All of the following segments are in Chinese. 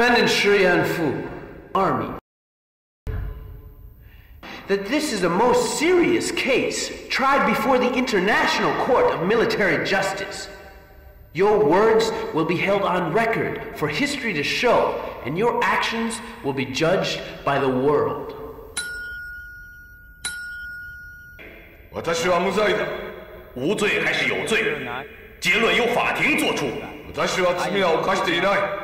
Defendant Shiyan Fu, Army. That this is a most serious case tried before the International Court of Military Justice. Your words will be held on record for history to show, and your actions will be judged by the world. 私は無罪だ。无罪还是有罪？结论由法庭作出。私は罪は犯していない。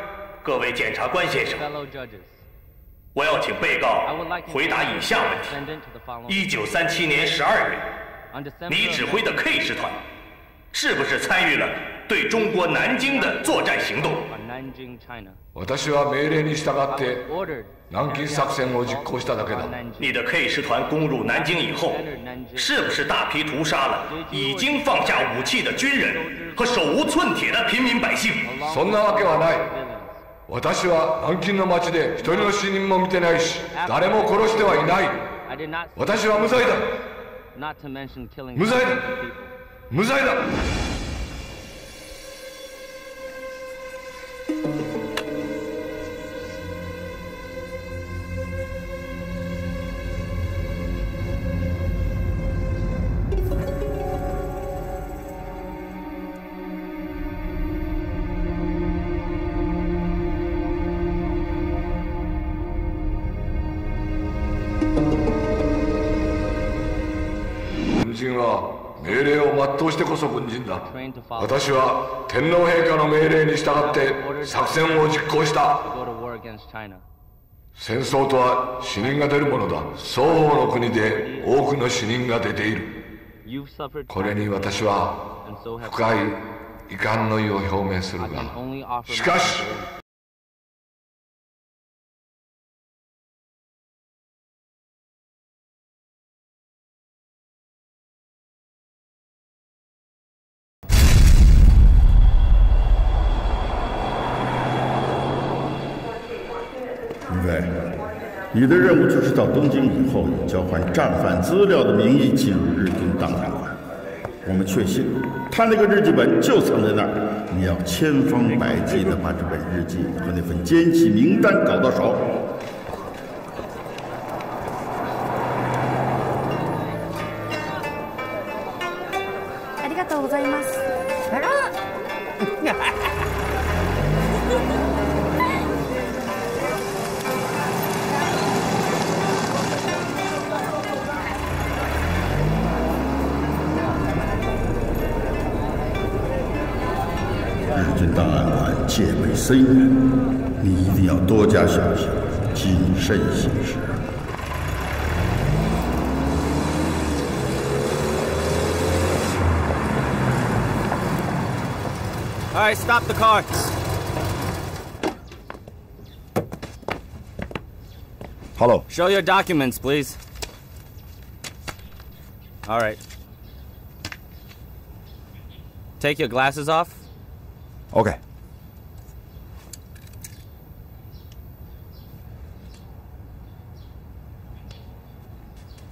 各位检察官先生，我要请被告回答以下问题：一九三七年十二月，你指挥的 K 师团是不是参与了对中国南京的作战行动？私は命令に従って南京作戦を実行しただけだ。你的 K 师团攻入南京以后，是不是大批屠杀了已经放下武器的军人和手无寸铁的平民百姓？そんなわけはない。 私は南京の街で一人の死人も見てないし、誰も殺してはいない。私は無罪だ。無罪だ。無罪だ。だ私は天皇陛下の命令に従って作戦を実行した。戦争とは死人が出るものだ。双方の国で多くの死人が出ている。これに私は深い遺憾の意を表明するが。しかし你的任务就是到东京以后，以交换战犯资料的名义进入日军档案馆。我们确信，他那个日记本就藏在那儿。你要千方百计的把这本日记和那份奸细名单搞到手。戒备森严，你一定要多加小心，谨慎行事。 All right, stop the car. Hello. Show your documents, please. All right. Take your glasses off. Okay.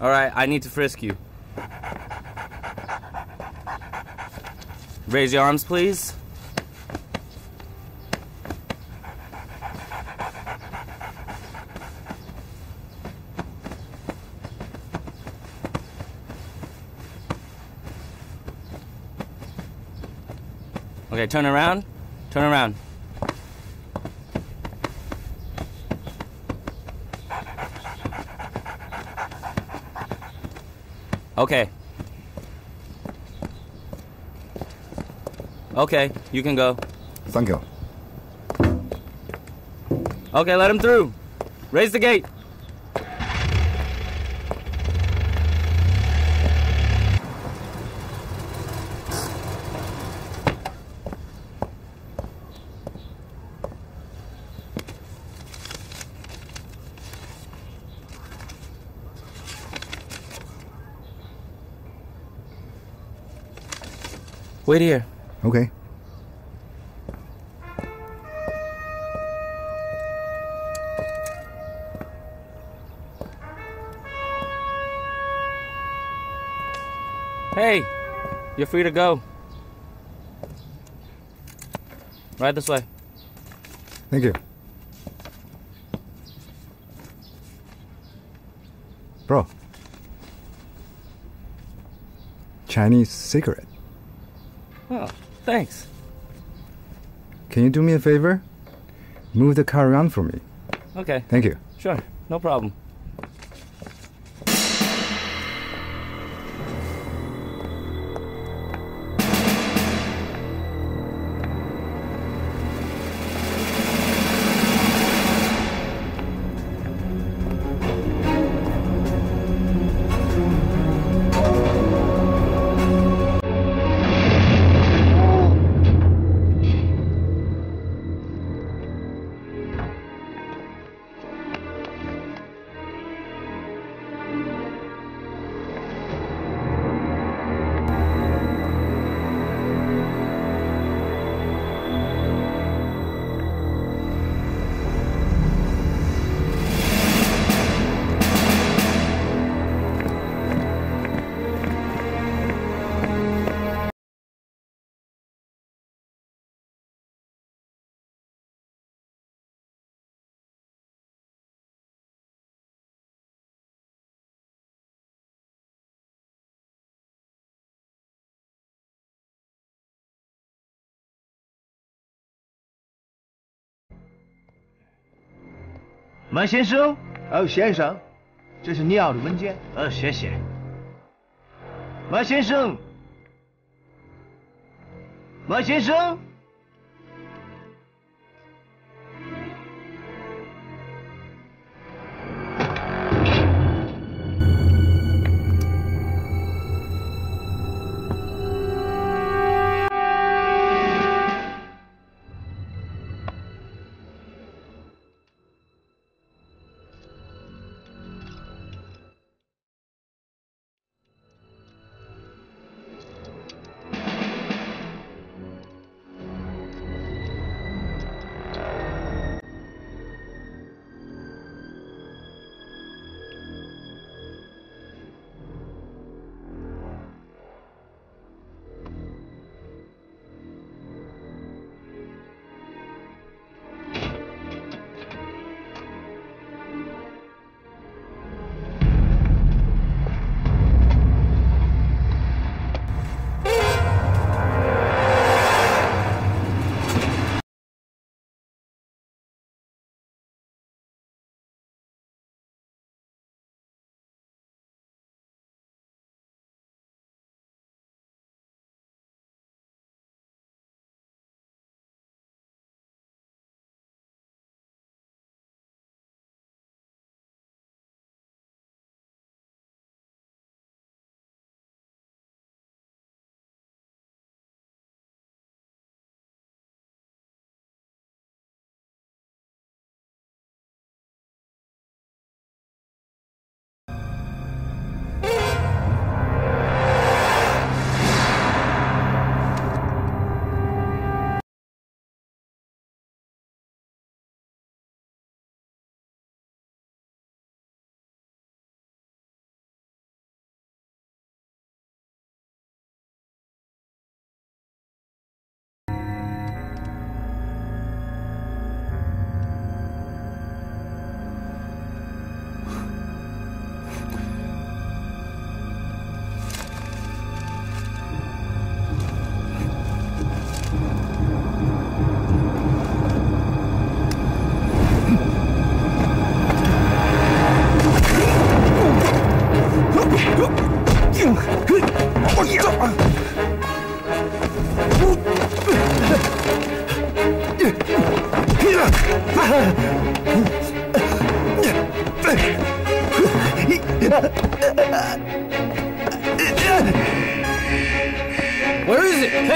All right, I need to frisk you. Raise your arms, please. Okay, turn around. Turn around. Okay. Okay, you can go. Thank you. Okay, let him through. Raise the gate. Wait here. Okay. Hey, you're free to go. Right this way. Thank you. Bro. Chinese cigarette. Thanks. Can you do me a favor? Move the car around for me. Okay. Thank you. Sure, no problem. 马先生，哦，先生，这是你要的文件。呃，谢谢。马先生，马先生。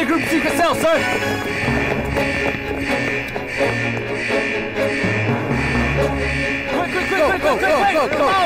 Group secret cell, sir! Quick, quick, quick, Go, quick, go, quick, go, quick, go, quick! go. Oh, hurry! Hurry,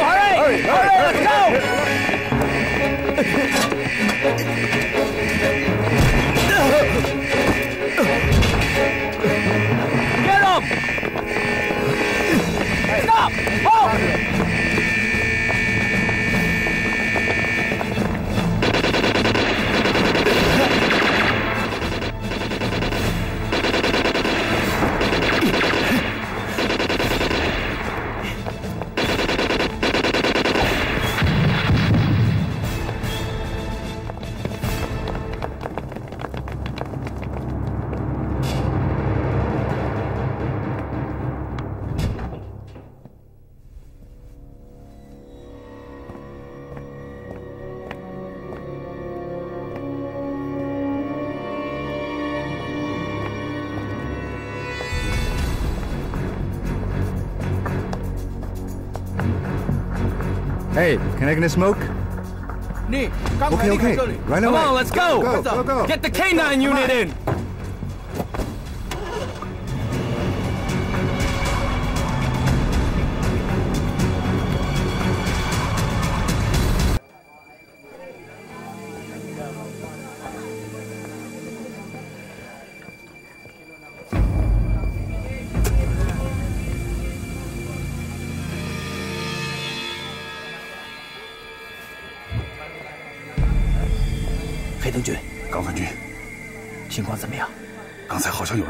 Hey, can I get a smoke? Okay, okay. Right Come on, let's go. Go, go, go. Get the K9 unit in.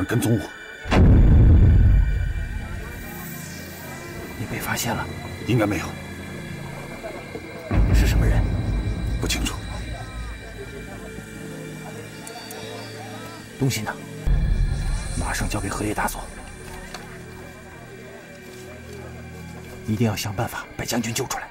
人跟踪我，你被发现了？应该没有。是什么人？不清楚。东西呢？马上交给荷叶大佐。一定要想办法把将军救出来。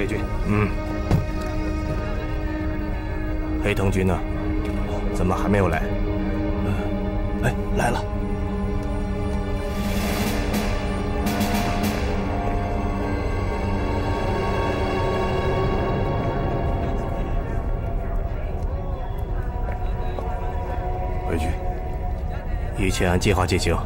黑军，嗯，黑藤军呢？怎么还没有来？哎，来了。回去，一切按计划进行。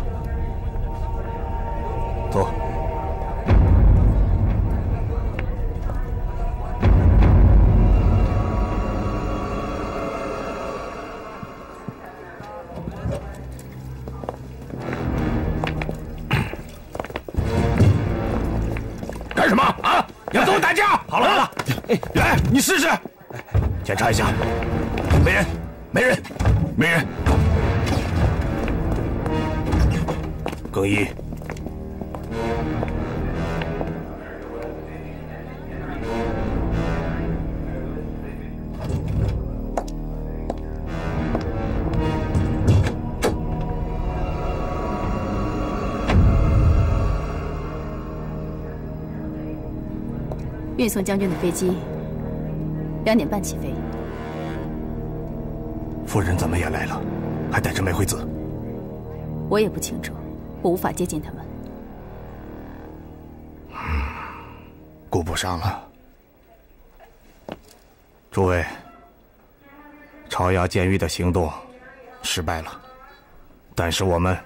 运送将军的飞机两点半起飞。夫人怎么也来了，还带着梅惠子。我也不清楚，我无法接近他们。顾不上了。诸位，朝阳监狱的行动失败了，但是我们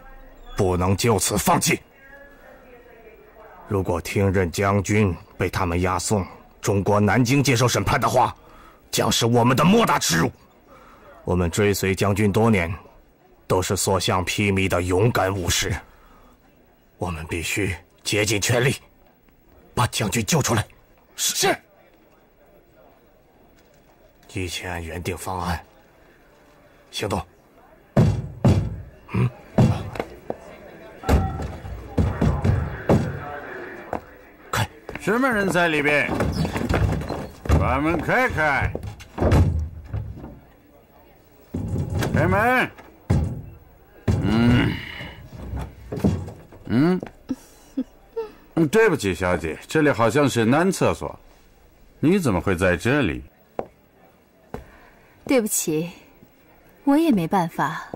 不能就此放弃。如果听任将军被他们押送中国南京接受审判的话，将是我们的莫大耻辱。我们追随将军多年，都是所向披靡的勇敢武士。我们必须竭尽全力，把将军救出来。是是。一切按原定方案行动。嗯。什么人在里边？把门开开！开门！嗯，嗯，嗯，对不起，小姐，这里好像是男厕所。你怎么会在这里？对不起，我也没办法，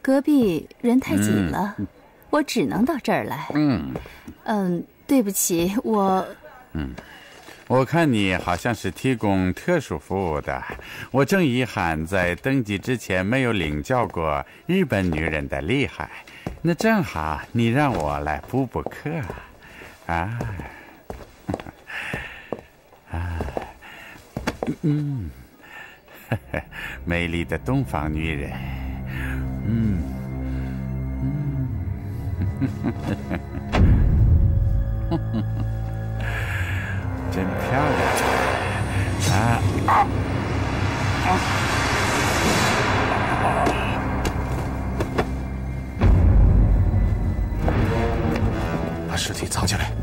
隔壁人太紧了，我只能到这儿来。嗯，嗯，对不起，我。嗯，我看你好像是提供特殊服务的。我正遗憾在登记之前没有领教过日本女人的厉害。那正好，你让我来补补课。啊，啊，嗯，美丽的东方女人。嗯，嗯。真漂亮。啊。啊啊。把尸体藏起来。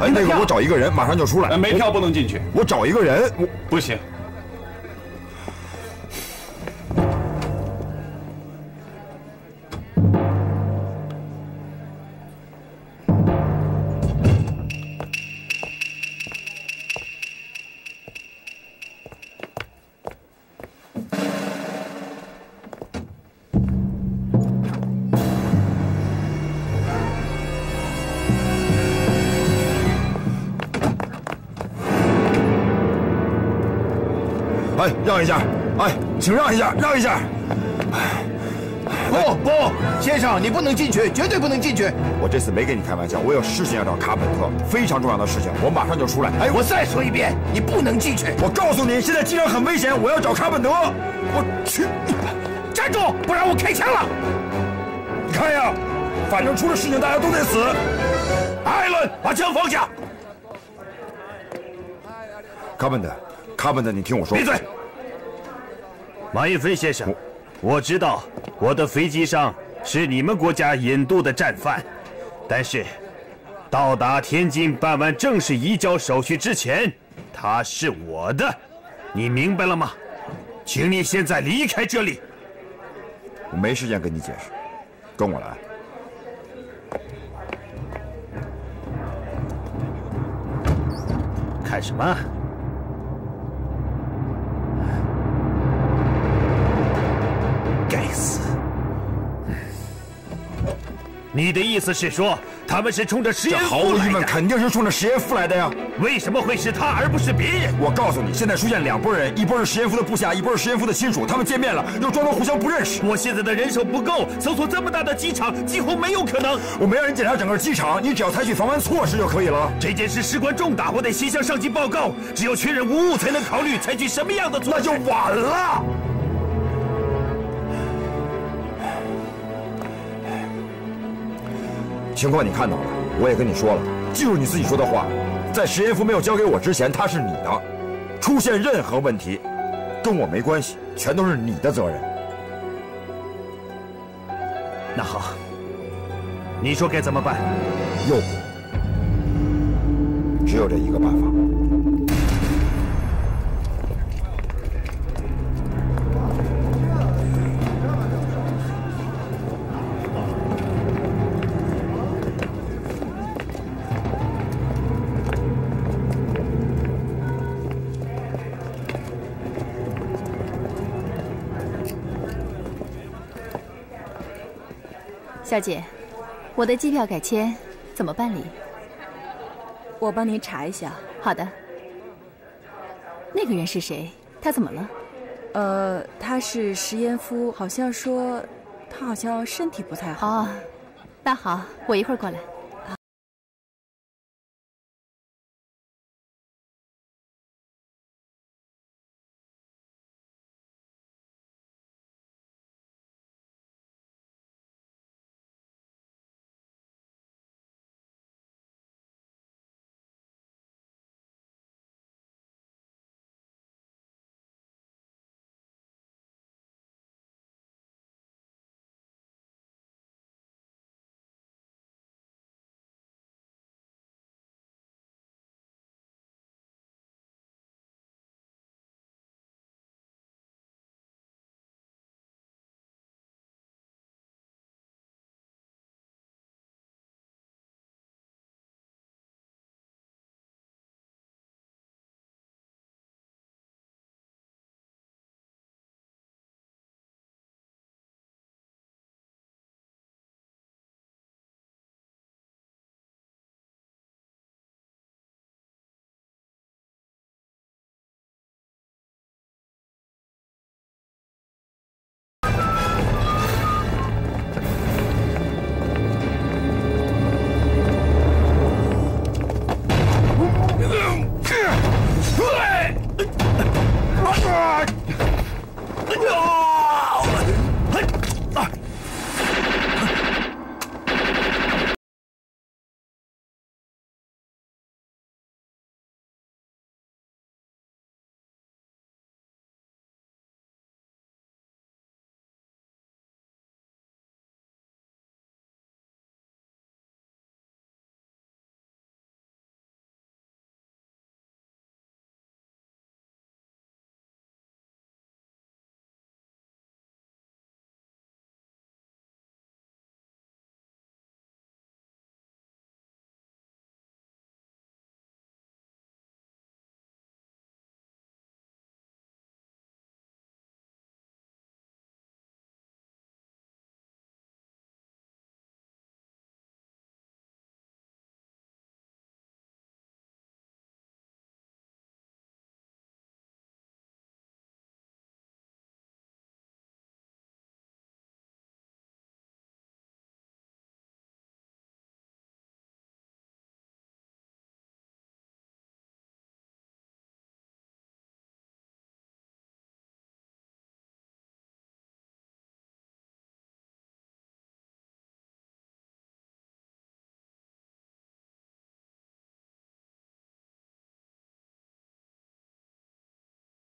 哎，那个我找一个人，马上就出来。没票不能进去。我找一个人，我不行。哎，让一下！哎，请让一下，让一下！哎，不不，先生，你不能进去，绝对不能进去！我这次没跟你开玩笑，我有事情要找卡本特，非常重要的事情，我马上就出来。哎，我再说一遍，你不能进去！我告诉你，现在机场很危险，我要找卡本特。我去！站住，不然我开枪了！你看呀，反正出了事情，大家都得死。艾伦，把枪放下！卡本特。卡本特，你听我说。闭嘴！马云芬先生，我知道我的飞机上是你们国家引渡的战犯，但是到达天津办完正式移交手续之前，他是我的，你明白了吗？请你现在离开这里。我没时间跟你解释，跟我来。看什么？你的意思是说，他们是冲着石岩毫无疑问，肯定是冲着石岩夫来的呀。为什么会是他而不是别人？我告诉你，现在出现两拨人，一波是石岩夫的部下，一波是石岩夫的亲属。他们见面了，又装作互相不认识。我现在的人手不够，搜索这么大的机场几乎没有可能。我没让人检查整个机场，你只要采取防范措施就可以了。这件事事关重大，我得先向上级报告。只有确认无误，才能考虑采取什么样的措施。那就晚了。情况你看到了，我也跟你说了，记住你自己说的话，在石岩夫没有交给我之前，他是你的，出现任何问题，跟我没关系，全都是你的责任。那好，你说该怎么办？诱捕，只有这一个办法。小姐，我的机票改签怎么办理？我帮您查一下。好的。那个人是谁？他怎么了？呃，他是石岩夫，好像说他好像身体不太好。哦，那好，我一会儿过来。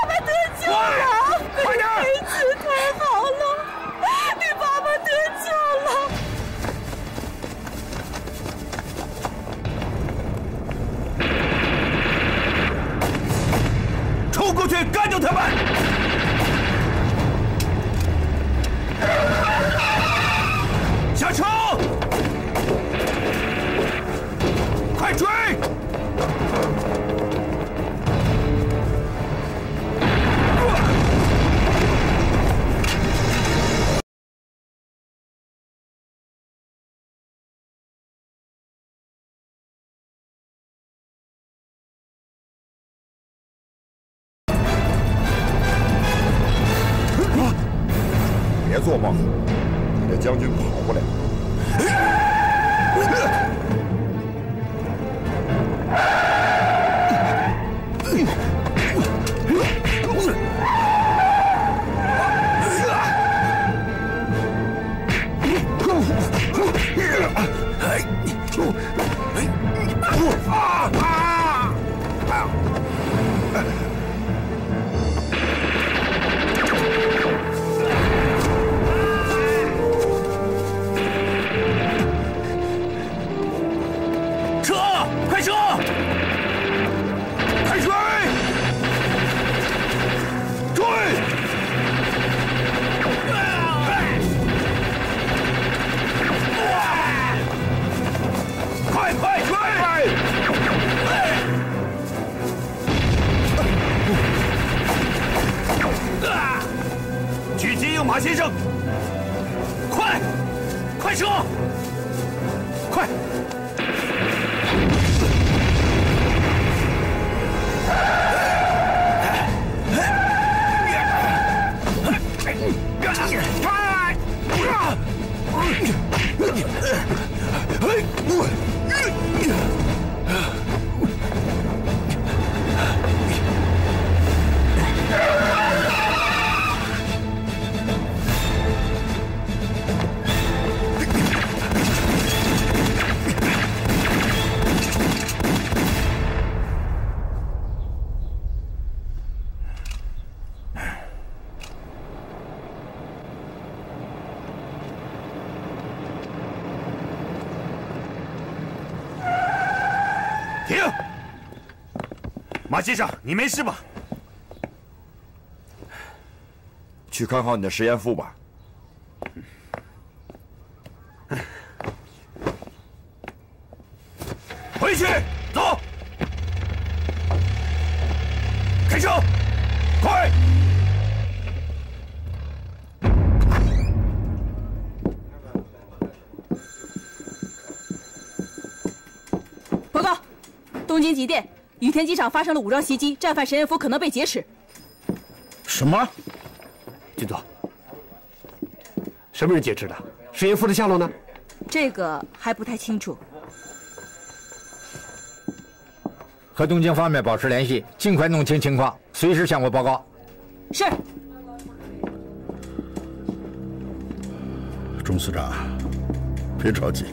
爸得救了！快点！太好了，你爸爸得救了！冲过去干掉他们！下车！快追！先生，你没事吧？去看好你的实验副吧。回去，走！开车，快！报告，东京急电，羽田机场发生了武装袭击，战犯神彦夫可能被劫持。什么？军座，什么人劫持的？神彦夫的下落呢？这个还不太清楚。和东京方面保持联系，尽快弄清情况，随时向我报告。是。钟司长，别着急，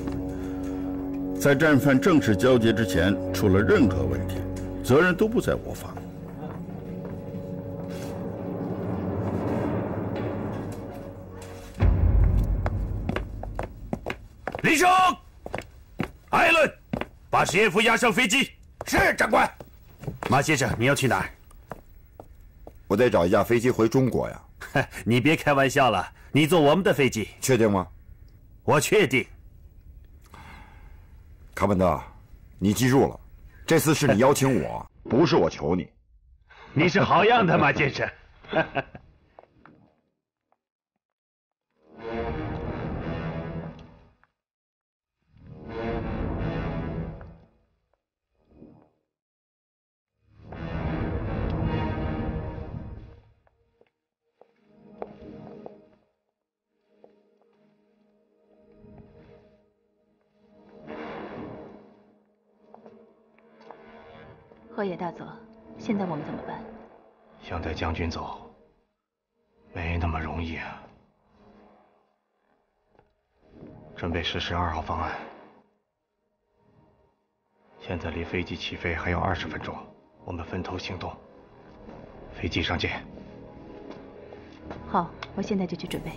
在战犯正式交接之前出了任何问题，责任都不在我方。林生，艾伦，把实验夫押上飞机。是，长官。马先生，你要去哪儿？我得找一架飞机回中国呀。你别开玩笑了，你坐我们的飞机。确定吗？我确定。卡本特，你记住了，这次是你邀请我，不是我求你。你是好样的，马先生。河野大佐，现在我们怎么办？想带将军走，没那么容易啊。准备实施二号方案。现在离飞机起飞还有二十分钟，我们分头行动。飞机上见。好，我现在就去准备。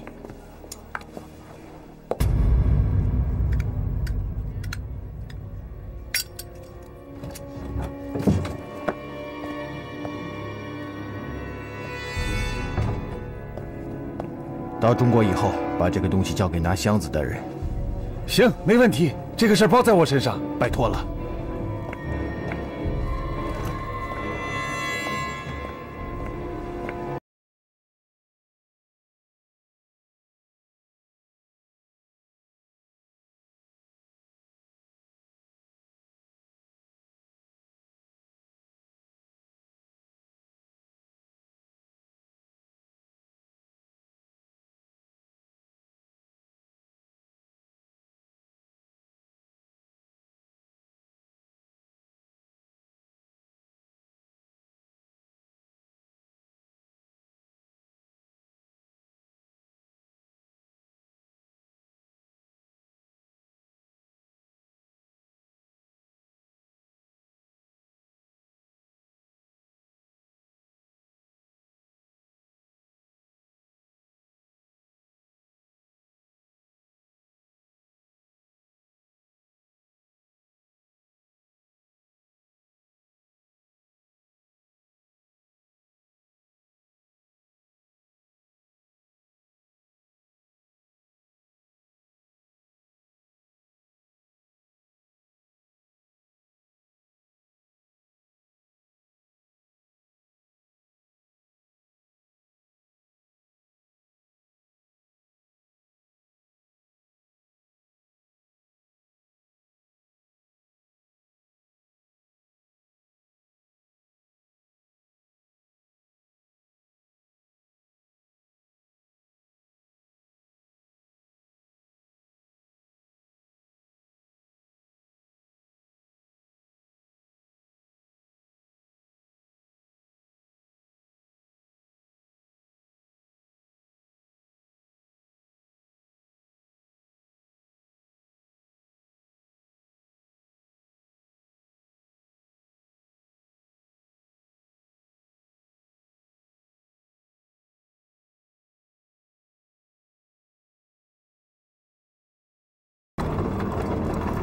到中国以后，把这个东西交给拿箱子的人。行，没问题，这个事包在我身上，拜托了。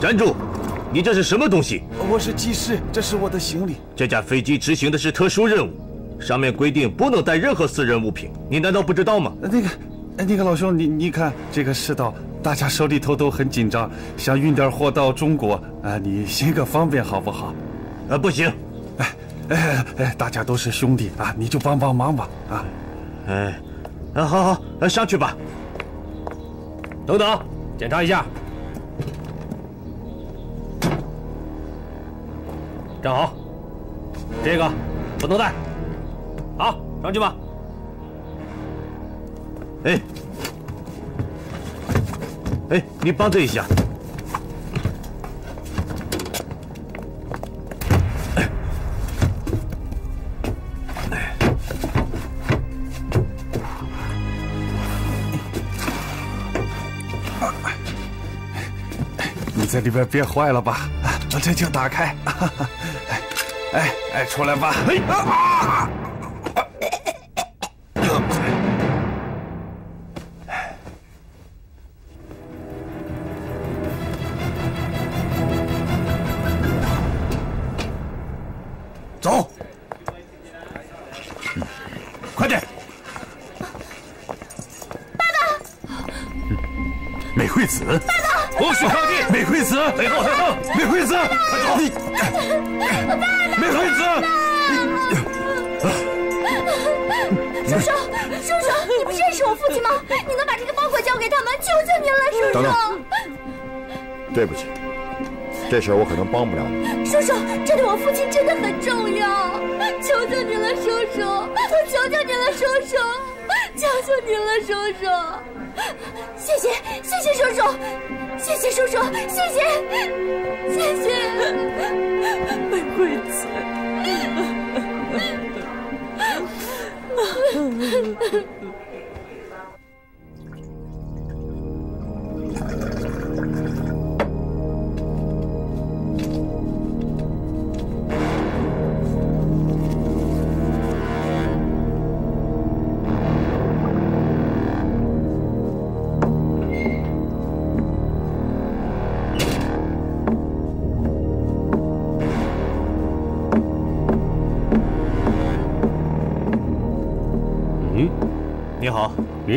站住！你这是什么东西？我是技师，这是我的行李。这架飞机执行的是特殊任务，上面规定不能带任何私人物品。你难道不知道吗？那个，那个老兄，你你看这个世道，大家手里头都很紧张，想运点货到中国啊，你行个方便好不好？啊，不行！哎哎哎，大家都是兄弟啊，你就帮帮忙吧啊！哎，啊，好好，上去吧。等等，检查一下。站好，这个不能带。好，上去吧。哎，哎，你帮这一下。你在里边憋坏了吧？把这就打开。哎哎，出来吧！哎啊！走，快点！爸爸，美惠子，爸爸，不许靠近！美惠子，背后，背后，美惠子，快走！爸爸。美惠子，叔叔，叔叔，你不是认识我父亲吗？你能把这个包裹交给他们？求求您了，叔叔。等等，对不起，这事我可能帮不了你。叔叔，这对我父亲真的很重要，求求您了，叔叔，我求求您了，叔叔，求求您了，叔叔，谢谢，谢谢叔叔，谢谢叔叔，谢谢，谢谢，美惠子。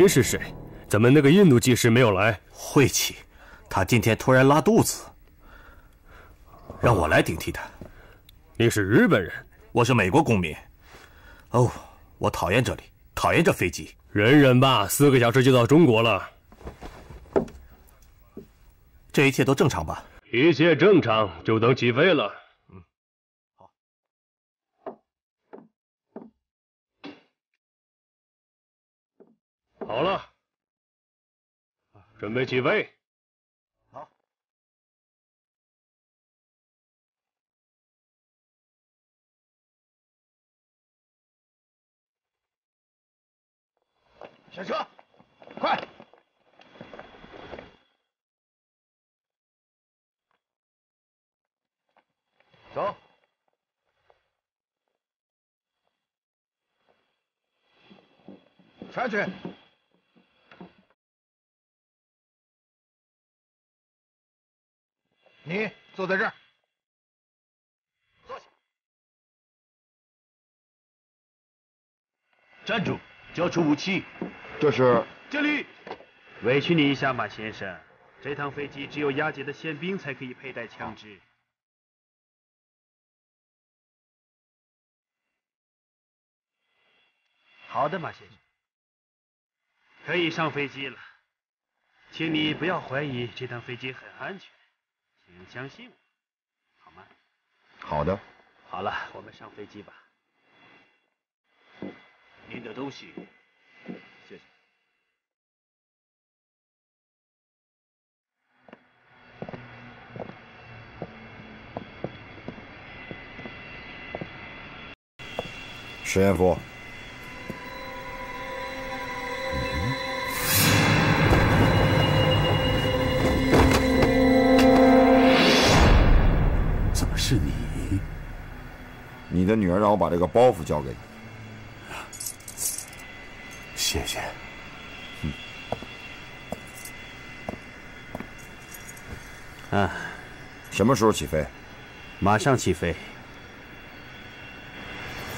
您是谁？怎么那个印度技师没有来？晦气，他今天突然拉肚子，让我来顶替他。你是日本人？我是美国公民。哦，我讨厌这里，讨厌这飞机。忍忍吧，四个小时就到中国了。这一切都正常吧？一切正常，就等起飞了。好了，准备起飞。好。下车，快！走。下去。你坐在这儿。坐下。站住！交出武器。这是。这里。委屈你一下，马先生。这趟飞机只有押解的宪兵才可以佩戴枪支。好的，马先生，可以上飞机了。请你不要怀疑，这趟飞机很安全，请相信我，好吗？好的。好了，我们上飞机吧。您的东西，谢谢。石彦夫。是你？你的女儿让我把这个包袱交给你。谢谢。嗯。啊，什么时候起飞？马上起飞。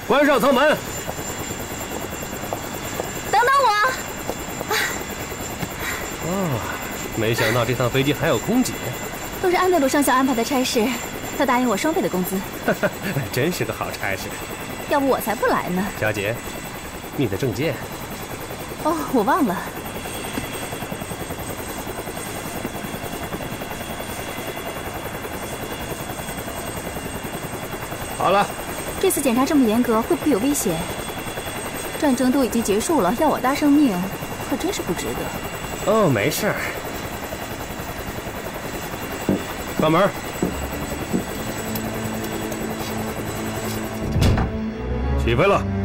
关上舱门。等等我。哦，没想到这趟飞机还有空姐。都是安德鲁上校安排的差事，他答应我双倍的工资。真是个好差事。要不我才不来呢。小姐，你的证件。哦，我忘了。好了。这次检查这么严格，会不会有危险？战争都已经结束了，要我搭上命，可真是不值得。哦，没事儿。关门。起飞了。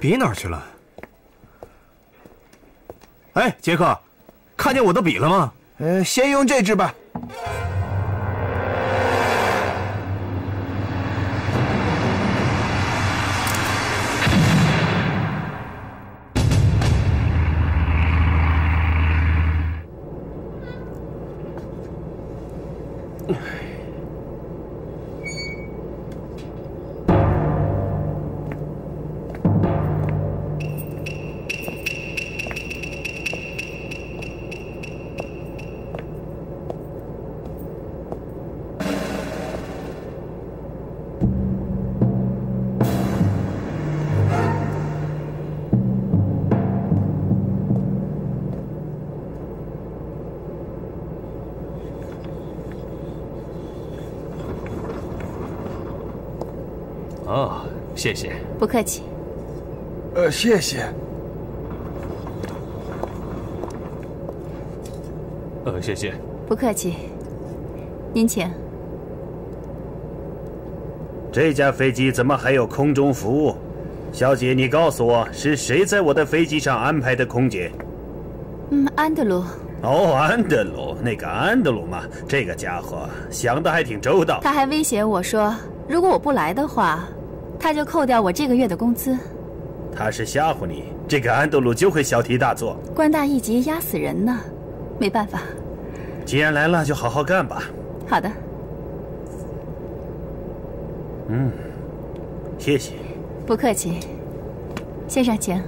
笔哪去了？哎，杰克，看见我的笔了吗？呃，先用这支吧。谢谢。不客气。呃，谢谢。呃，谢谢。不客气。您请。这架飞机怎么还有空中服务？小姐，你告诉我，是谁在我的飞机上安排的空姐？嗯，安德鲁。哦，安德鲁，那个安德鲁嘛，这个家伙想的还挺周到。他还威胁我说，如果我不来的话，他就扣掉我这个月的工资。他是吓唬你，这个安德鲁就会小题大做，官大一级压死人呢。没办法，既然来了，就好好干吧。好的。嗯，谢谢。不客气，先生，请。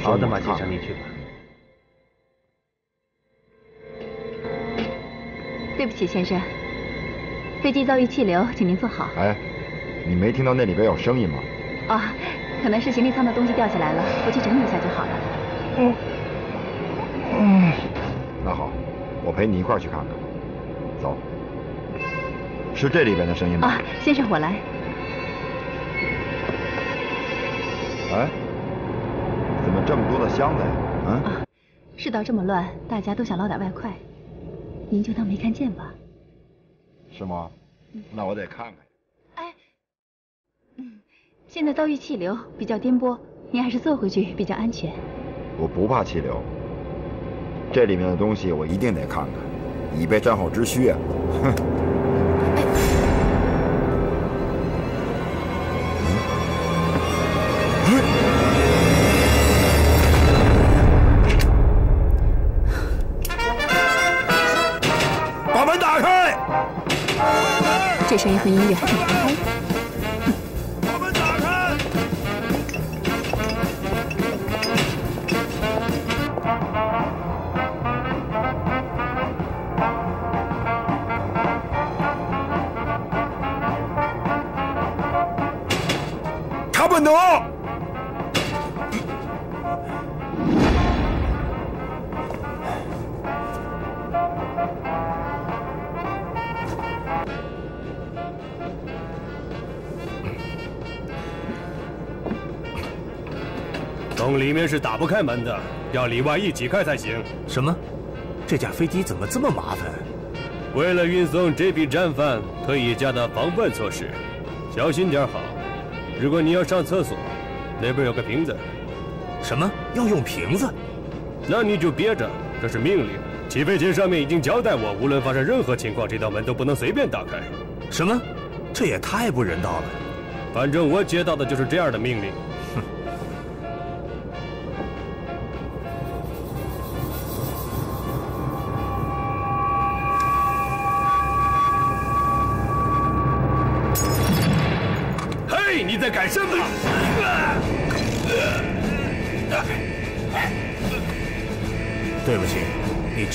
好的，马先生，你去吧。对不起，先生，飞机遭遇气流，请您坐好。哎，你没听到那里边有声音吗？哦，可能是行李舱的东西掉下来了，我去整理一下就好了。嗯。嗯。那好，我陪你一块去看看。走。是这里边的声音吗？啊，先生，我来。这么多的箱子呀？啊，世道这么乱，大家都想捞点外快，您就当没看见吧。是吗？那我得看看。哎，嗯，现在遭遇气流，比较颠簸，您还是坐回去比较安全。我不怕气流，这里面的东西我一定得看看，以备战后之需啊！哼。音和音乐。是打不开门的，要里外一起开才行。什么？这架飞机怎么这么麻烦？为了运送这批战犯，特意加的防范措施，小心点好。如果你要上厕所，那边有个瓶子。什么？要用瓶子？那你就憋着，这是命令。起飞前上面已经交代我，无论发生任何情况，这道门都不能随便打开。什么？这也太不人道了。反正我接到的就是这样的命令。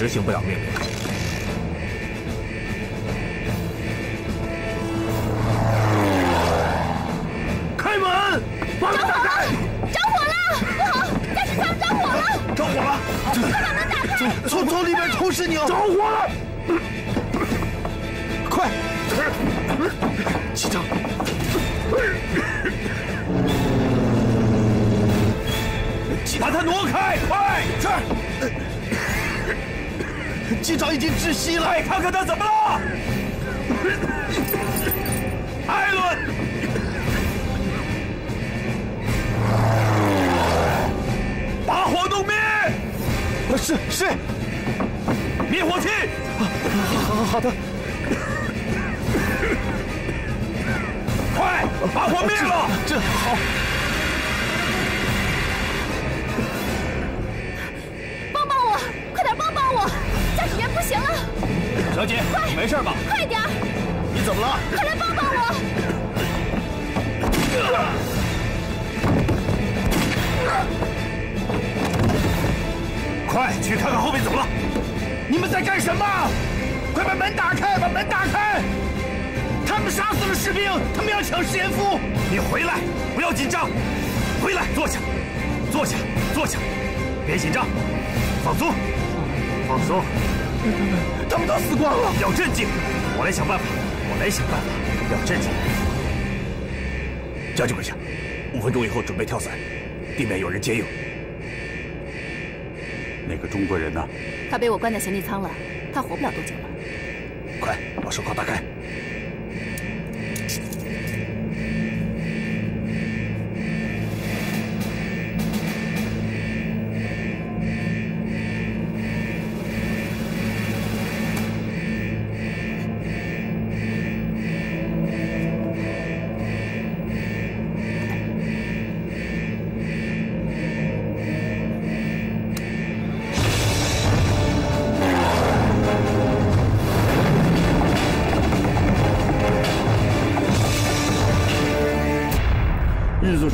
执行不了命令。快去看看后面怎么了！你们在干什么？快把门打开！把门打开！他们杀死了士兵，他们要抢实验夫。你回来，不要紧张，回来，坐下，坐下，坐下，别紧张，放松，放松。他们都死光了。要镇静，我来想办法，我来想办法，要镇静。将军阁下，五分钟以后准备跳伞，地面有人接应。那个中国人呢？他被我关在行李舱了，他活不了多久了。快把手铐打开。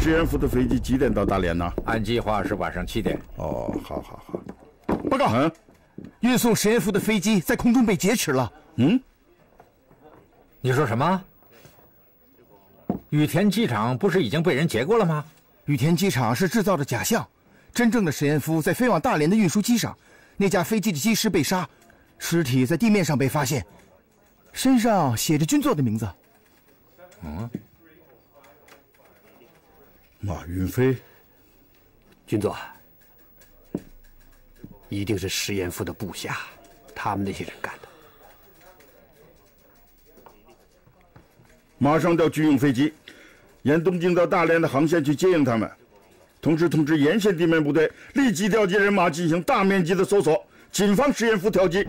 实验服的飞机几点到大连呢？按计划是晚上七点。哦，好好好。报告，嗯，运送实验服的飞机在空中被劫持了。嗯？你说什么？羽田机场不是已经被人劫过了吗？羽田机场是制造的假象，真正的实验夫在飞往大连的运输机上，那架飞机的机师被杀，尸体在地面上被发现，身上写着军座的名字。嗯。马云飞，军座，一定是石岩夫的部下，他们那些人干的。马上调军用飞机，沿东京到大连的航线去接应他们，同时通知沿线地面部队立即调集人马进行大面积的搜索，谨防石岩夫跳机。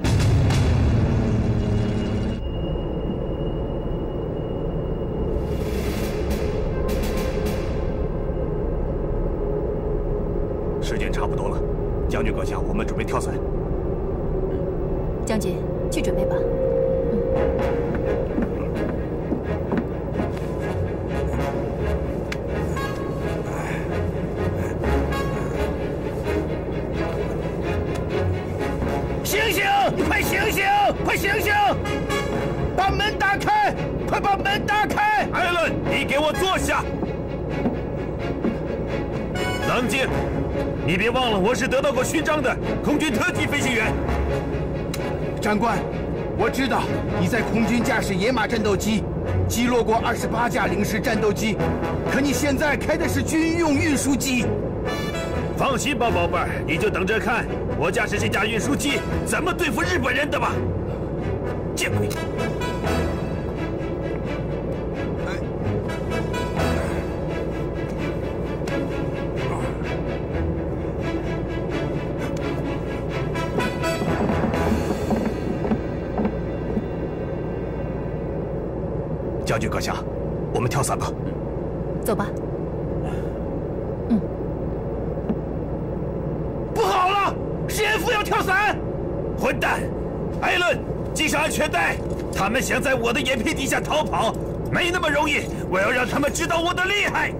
是野马战斗机，击落过二十八架零式战斗机，可你现在开的是军用运输机。放心吧，宝贝儿，你就等着看我驾驶这架运输机怎么对付日本人的吧。见鬼！将军阁下，我们跳伞吧。走吧。嗯。不好了，实验夫要跳伞！混蛋！艾伦，系上安全带！他们想在我的眼皮底下逃跑，没那么容易！我要让他们知道我的厉害！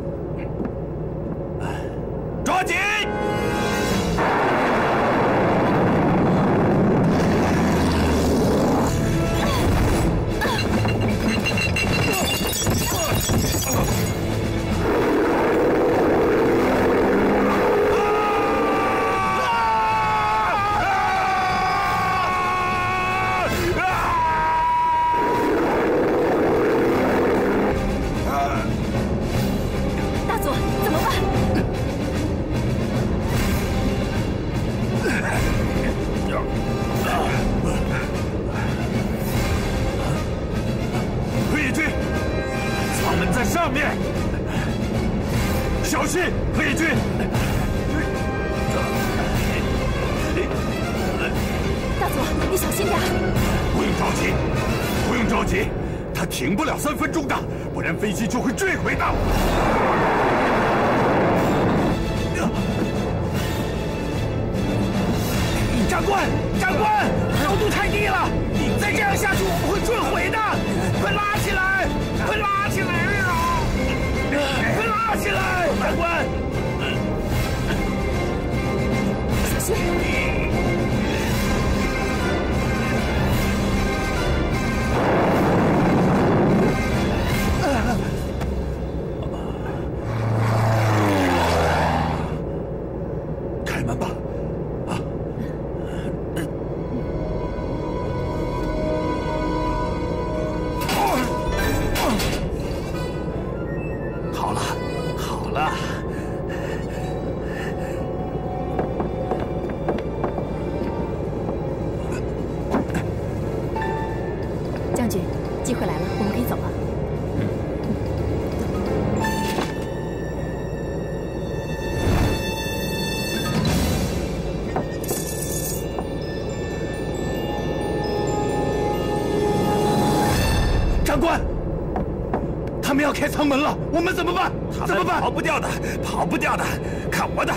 们要开舱门了，我们怎么办？怎么办？跑不掉的，跑不掉的，看我的，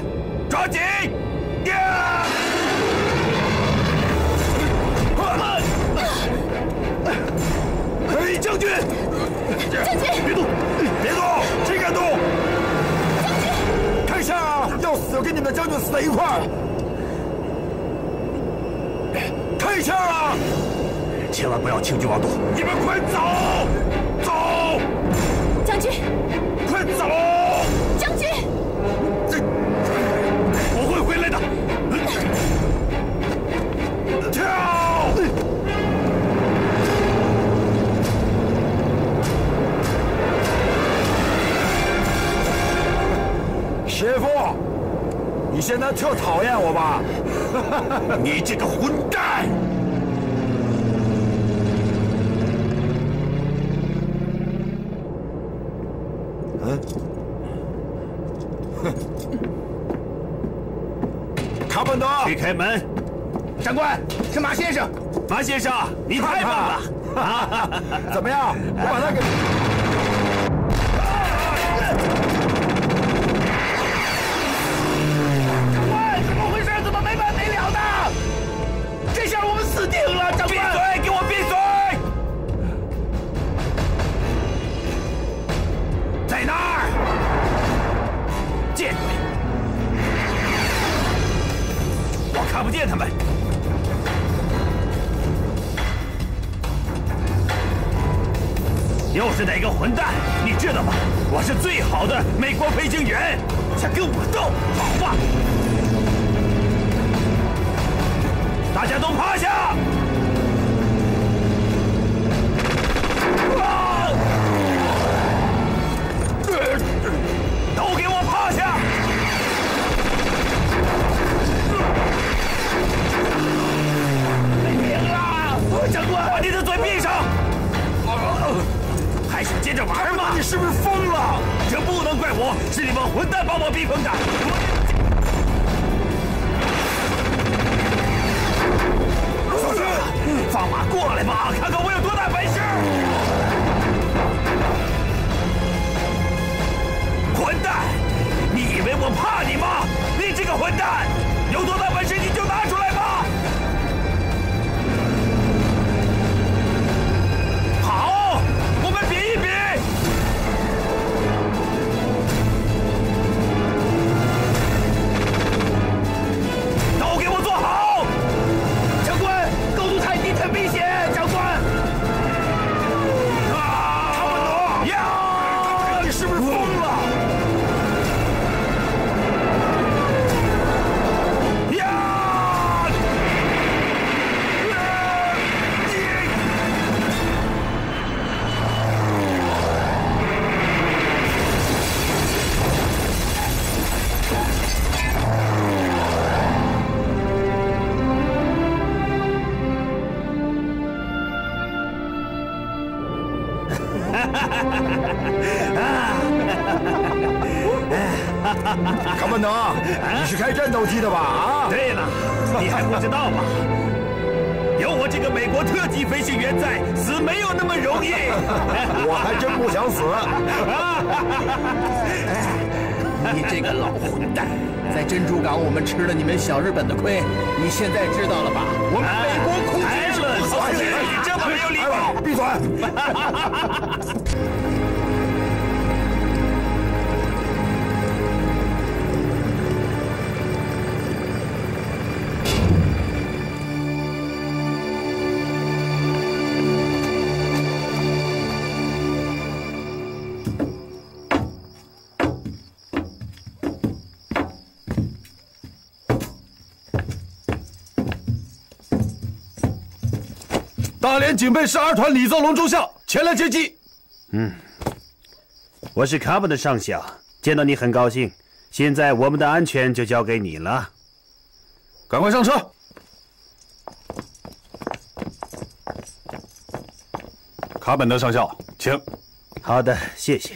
抓紧！呀！哎，将军！将军！别动！别动！谁敢动？将军！开枪啊！要死就跟你们的将军死在一块儿！开枪啊！千万不要轻举妄动！你们快！走！走！将军！我会回来的！跳！师傅，你现在特讨厌我吧？你这个混蛋！嗯，哼，卡本德，去开门。长官，是马先生。马先生，你太棒了！怎么样？我把他给……美国飞行员，想跟我斗，好吧？大家都趴下！啊都给我趴下！没命了！长官，把你的嘴闭上！还想接着玩吗？你是不是疯了？这不能怪我，是你们混蛋把我逼疯的！小军，放马过来吧，看看我有多大本事！混蛋！你以为我怕你吗？你这个混蛋！有多大本事你卡本德，你是开战斗机的吧？啊！对了，你还不知道吗？有我这个美国特级飞行员在，死没有那么容易。我还真不想死。你这个老混蛋，在珍珠港我们吃了你们小日本的亏，你现在知道了吧？我们美国空军是不好使。你这么没有礼貌！闭嘴！大连警备十二团李造龙中校前来接机。嗯，我是卡本的上校，见到你很高兴。现在我们的安全就交给你了，赶快上车。卡本德上校，请。好的，谢谢。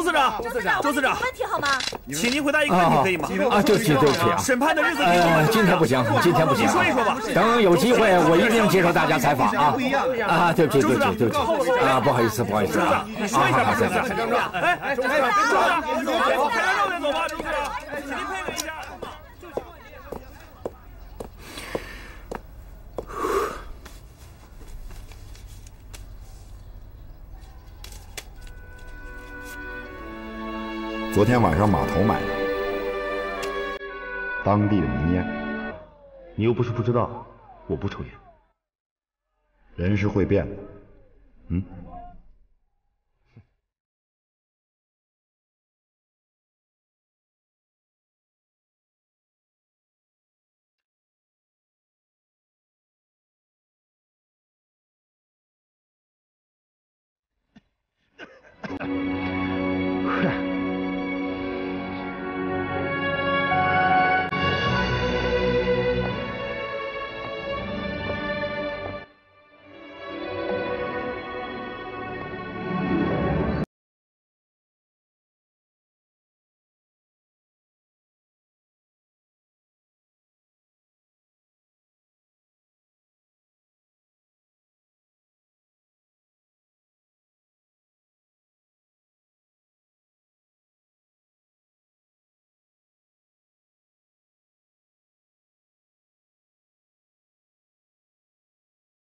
周司长，周司长，周司长，问题好吗？请您回答一个问题，可以吗？啊，对不起，对不起啊！审判的日子，呃，今天不行，今天不行。你说一说吧。等有机会，我一定接受大家采访啊！啊，对不起，对不起，对不起啊！不好意思，不好意思啊！你说一下吧，周司长。哎哎，周司长，周司长，走吧，走吧，走吧，周司长，昨天晚上码头买的，当地的名烟。你又不是不知道，我不抽烟。人是会变的，嗯。